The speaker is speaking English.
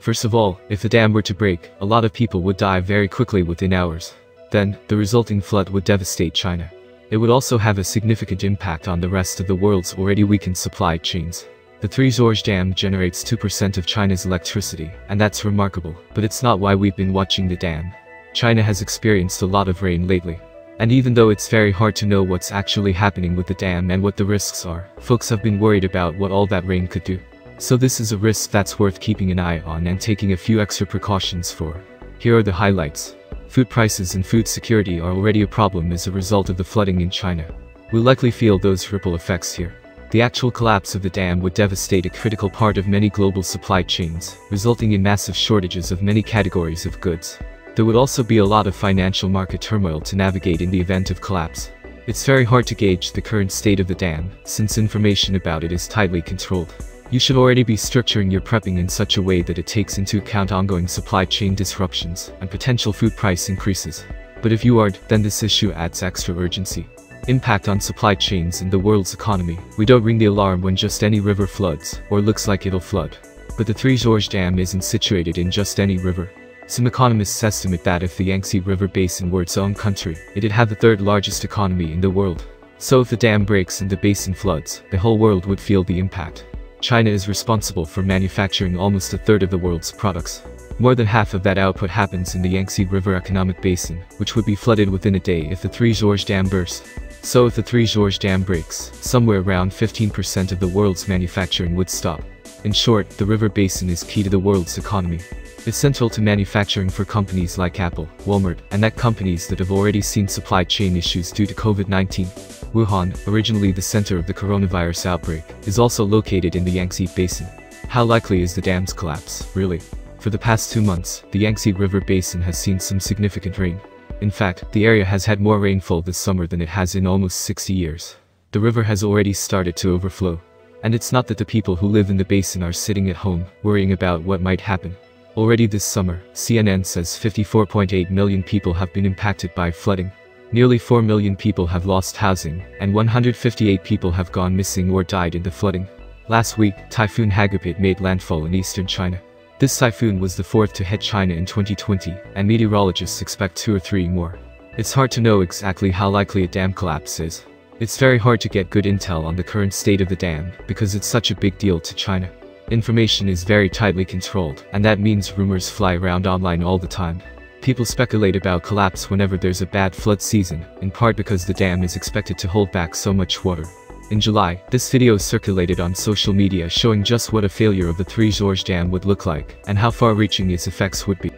First of all, if the dam were to break, a lot of people would die very quickly within hours. Then, the resulting flood would devastate China. It would also have a significant impact on the rest of the world's already weakened supply chains. The Three Gorges Dam generates 2% of China's electricity, and that's remarkable, but it's not why we've been watching the dam. China has experienced a lot of rain lately. And even though it's very hard to know what's actually happening with the dam and what the risks are, folks have been worried about what all that rain could do. So this is a risk that's worth keeping an eye on and taking a few extra precautions for. Here are the highlights. Food prices and food security are already a problem as a result of the flooding in China. We'll likely feel those ripple effects here. The actual collapse of the dam would devastate a critical part of many global supply chains, resulting in massive shortages of many categories of goods. There would also be a lot of financial market turmoil to navigate in the event of collapse. It's very hard to gauge the current state of the dam, since information about it is tightly controlled. You should already be structuring your prepping in such a way that it takes into account ongoing supply chain disruptions and potential food price increases. But if you aren't, then this issue adds extra urgency. Impact on supply chains and the world's economy. We don't ring the alarm when just any river floods, or looks like it'll flood. But the Three Gorges Dam isn't situated in just any river. Some economists estimate that if the Yangtze River Basin were its own country, it'd have the third largest economy in the world. So if the dam breaks and the basin floods, the whole world would feel the impact. China is responsible for manufacturing almost a third of the world's products. More than half of that output happens in the Yangtze River Economic Basin, which would be flooded within a day if the Three Gorges Dam bursts. So if the Three Gorges Dam breaks, somewhere around 15% of the world's manufacturing would stop. In short, the river basin is key to the world's economy. It's central to manufacturing for companies like Apple, Walmart, and that companies that have already seen supply chain issues due to COVID-19. Wuhan, originally the center of the coronavirus outbreak, is also located in the Yangtze Basin. How likely is the dam's collapse, really? For the past two months, the Yangtze River Basin has seen some significant rain. In fact, the area has had more rainfall this summer than it has in almost 60 years. The river has already started to overflow. And it's not that the people who live in the basin are sitting at home, worrying about what might happen. Already this summer, CNN says 54.8 million people have been impacted by flooding. Nearly 4 million people have lost housing, and 158 people have gone missing or died in the flooding. Last week, Typhoon Hagupit made landfall in eastern China. This typhoon was the fourth to hit China in 2020, and meteorologists expect two or three more. It's hard to know exactly how likely a dam collapse is. It's very hard to get good intel on the current state of the dam, because it's such a big deal to China. Information is very tightly controlled, and that means rumors fly around online all the time. People speculate about collapse whenever there's a bad flood season, in part because the dam is expected to hold back so much water. In July, this video circulated on social media showing just what a failure of the Three Gorges Dam would look like, and how far-reaching its effects would be.